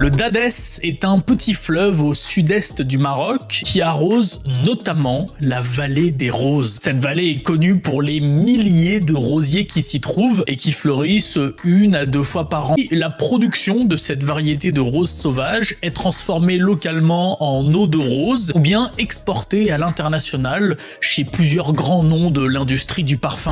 Le Dadès est un petit fleuve au sud-est du Maroc qui arrose notamment la vallée des roses. Cette vallée est connue pour les milliers de rosiers qui s'y trouvent et qui fleurissent une à deux fois par an. La production de cette variété de roses sauvages est transformée localement en eau de rose ou bien exportée à l'international chez plusieurs grands noms de l'industrie du parfum.